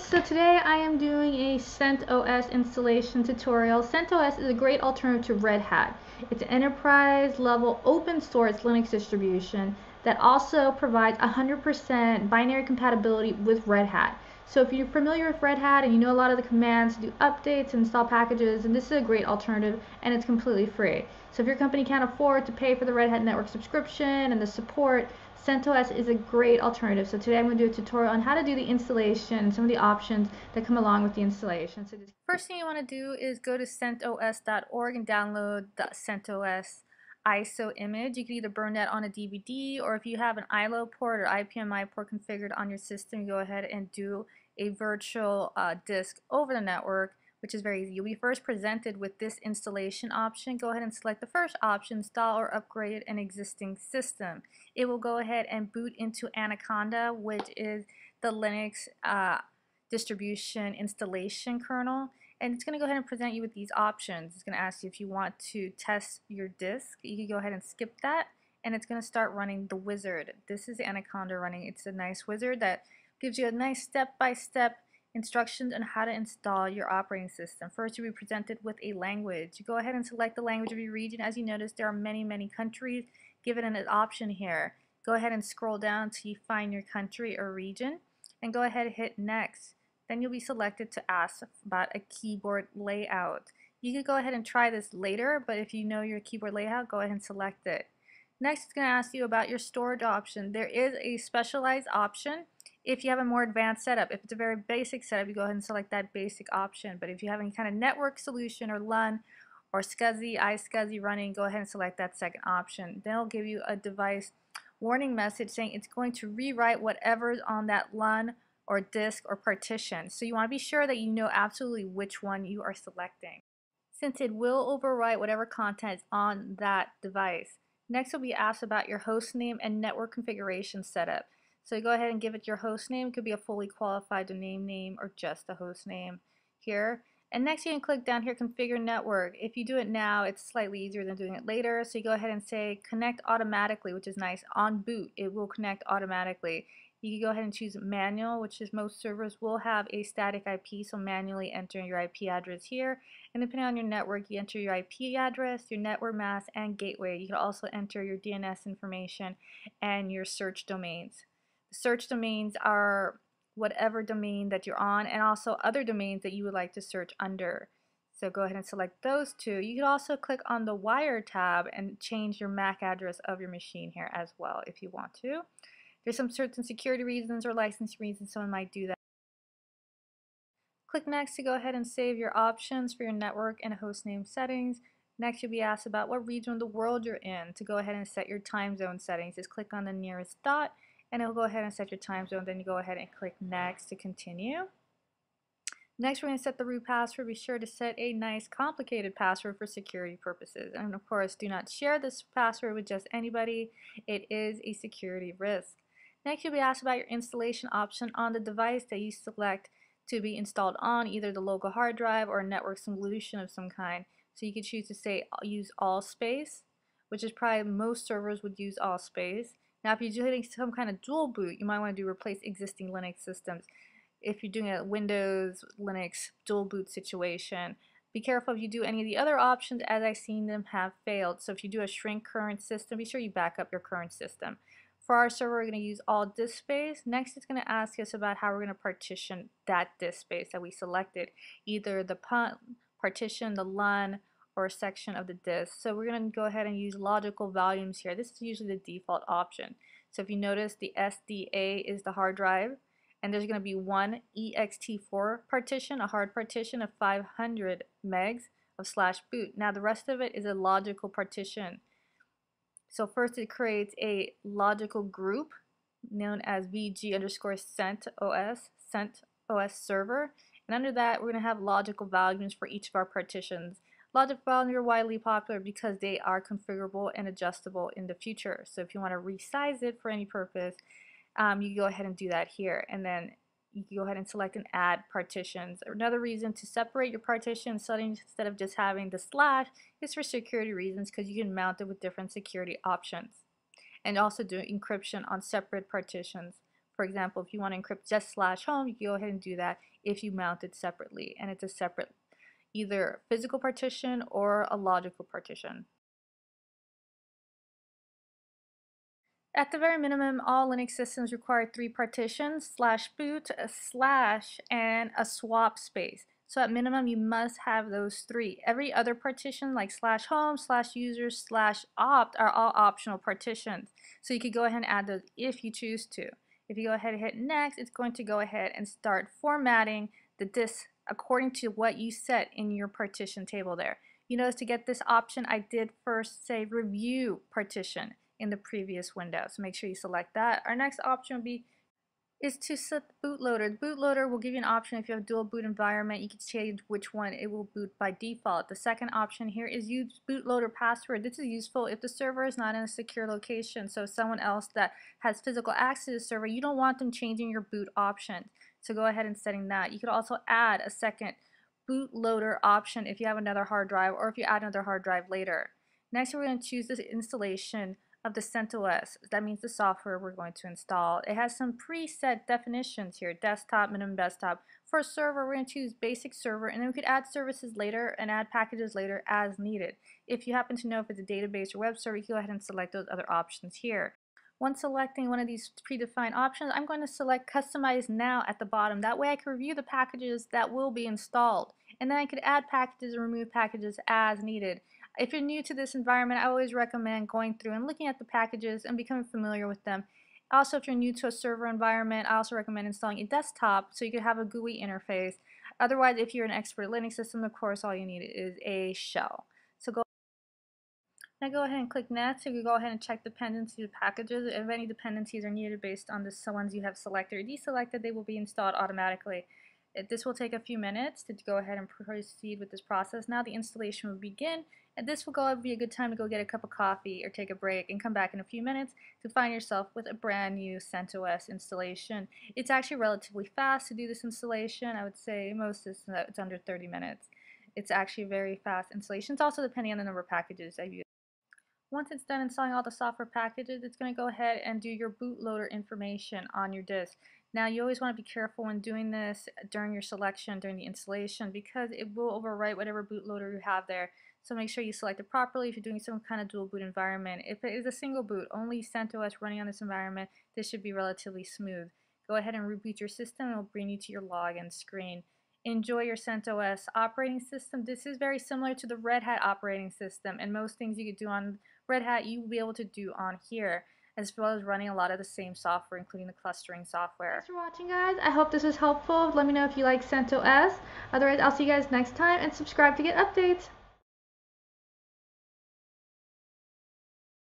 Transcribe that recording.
so today I am doing a CentOS installation tutorial. CentOS is a great alternative to Red Hat. It's an enterprise level open source Linux distribution that also provides 100% binary compatibility with Red Hat. So if you're familiar with Red Hat and you know a lot of the commands to do updates and install packages, and this is a great alternative and it's completely free. So if your company can't afford to pay for the Red Hat Network subscription and the support, CentOS is a great alternative. So today I'm going to do a tutorial on how to do the installation and some of the options that come along with the installation. So First thing you want to do is go to centos.org and download the CentOS ISO image. You can either burn that on a DVD or if you have an ILO port or IPMI port configured on your system, go ahead and do a virtual uh, disk over the network which is very easy. You'll be first presented with this installation option. Go ahead and select the first option, install or upgrade an existing system. It will go ahead and boot into Anaconda, which is the Linux uh, distribution installation kernel. And it's going to go ahead and present you with these options. It's going to ask you if you want to test your disk. You can go ahead and skip that. And it's going to start running the wizard. This is Anaconda running. It's a nice wizard that gives you a nice step-by-step -step Instructions on how to install your operating system. First, you'll be presented with a language. You go ahead and select the language of your region. As you notice, there are many, many countries given an option here. Go ahead and scroll down until you find your country or region and go ahead and hit next. Then you'll be selected to ask about a keyboard layout. You could go ahead and try this later, but if you know your keyboard layout, go ahead and select it. Next, it's going to ask you about your storage option. There is a specialized option if you have a more advanced setup. If it's a very basic setup, you go ahead and select that basic option. But if you have any kind of network solution or LUN or SCSI, iSCSI running, go ahead and select that second option. Then it'll give you a device warning message saying it's going to rewrite whatever's on that LUN or disk or partition. So you want to be sure that you know absolutely which one you are selecting since it will overwrite whatever content is on that device. Next will be asked about your host name and network configuration setup. So go ahead and give it your host name. It could be a fully qualified domain name or just a host name here. And next you can click down here, configure network. If you do it now, it's slightly easier than doing it later. So you go ahead and say connect automatically, which is nice. On boot, it will connect automatically. You can go ahead and choose manual, which is most servers will have a static IP, so manually enter your IP address here. And depending on your network, you enter your IP address, your network mask, and gateway. You can also enter your DNS information and your search domains. Search domains are whatever domain that you're on and also other domains that you would like to search under. So go ahead and select those two. You can also click on the wire tab and change your MAC address of your machine here as well if you want to. There's some certain security reasons or license reasons someone might do that. Click next to go ahead and save your options for your network and hostname settings. Next you'll be asked about what region of the world you're in. To go ahead and set your time zone settings, just click on the nearest dot and it'll go ahead and set your time zone. Then you go ahead and click next to continue. Next, we're going to set the root password. Be sure to set a nice complicated password for security purposes. And of course, do not share this password with just anybody. It is a security risk. Next, you'll be asked about your installation option on the device that you select to be installed on, either the local hard drive or a network solution of some kind. So you could choose to say use all space, which is probably most servers would use AllSpace. Now, if you're doing some kind of dual boot, you might want to do replace existing Linux systems. If you're doing a Windows, Linux dual boot situation, be careful if you do any of the other options as I've seen them have failed. So if you do a shrink current system, be sure you back up your current system. For our server, we're going to use all disk space. Next, it's going to ask us about how we're going to partition that disk space that we selected, either the partition, the LUN, or section of the disk. So we're going to go ahead and use logical volumes here. This is usually the default option. So if you notice the SDA is the hard drive and there's going to be one ext4 partition, a hard partition of 500 megs of slash boot. Now the rest of it is a logical partition. So first it creates a logical group known as VG underscore CentOS, CentOS server. And under that, we're going to have logical volumes for each of our partitions. Logical volumes are widely popular because they are configurable and adjustable in the future. So if you want to resize it for any purpose, um, you go ahead and do that here. And then you can go ahead and select and add partitions. Another reason to separate your partition settings instead of just having the slash is for security reasons because you can mount it with different security options. And also do encryption on separate partitions For example, if you want to encrypt just slash home, you can go ahead and do that if you mount it separately. And it's a separate either physical partition or a logical partition. At the very minimum, all Linux systems require three partitions, slash boot, a slash, and a swap space. So at minimum, you must have those three. Every other partition like slash home, slash user, slash opt are all optional partitions. So you could go ahead and add those if you choose to. If you go ahead and hit next, it's going to go ahead and start formatting the disk according to what you set in your partition table there. You notice to get this option, I did first say review partition in the previous window. So make sure you select that. Our next option will be is to set the bootloader. The bootloader will give you an option if you have dual boot environment. You can change which one it will boot by default. The second option here is use bootloader password. This is useful if the server is not in a secure location. So someone else that has physical access to the server, you don't want them changing your boot option. So go ahead and setting that. You could also add a second bootloader option if you have another hard drive or if you add another hard drive later. Next, we're going to choose the installation of the CentOS. That means the software we're going to install. It has some preset definitions here, desktop, minimum desktop. For a server, we're going to choose basic server, and then we could add services later and add packages later as needed. If you happen to know if it's a database or web server, you can go ahead and select those other options here. Once selecting one of these predefined options, I'm going to select Customize Now at the bottom. That way I can review the packages that will be installed. And then I could add packages and remove packages as needed. If you're new to this environment, I always recommend going through and looking at the packages and becoming familiar with them. Also, if you're new to a server environment, I also recommend installing a desktop so you can have a GUI interface. Otherwise, if you're an expert Linux system, of course, all you need is a shell. Now go ahead and click next. You can go ahead and check dependencies packages. If any dependencies are needed based on the ones you have selected or deselected, they will be installed automatically. This will take a few minutes to go ahead and proceed with this process. Now the installation will begin and this will go be a good time to go get a cup of coffee or take a break and come back in a few minutes to find yourself with a brand new CentOS installation. It's actually relatively fast to do this installation. I would say most is uh, it's under 30 minutes. It's actually a very fast installation. It's also depending on the number of packages I've used. Once it's done installing all the software packages, it's going to go ahead and do your bootloader information on your disk. Now you always want to be careful when doing this during your selection, during the installation, because it will overwrite whatever bootloader you have there. So make sure you select it properly if you're doing some kind of dual boot environment. If it is a single boot, only CentOS running on this environment, this should be relatively smooth. Go ahead and reboot your system and it will bring you to your login screen. Enjoy your CentOS operating system. This is very similar to the Red Hat operating system and most things you could do on Red Hat you will be able to do on here as well as running a lot of the same software, including the clustering software. Thanks for watching, guys. I hope this was helpful. Let me know if you like CentOS. Otherwise, I'll see you guys next time and subscribe to get updates.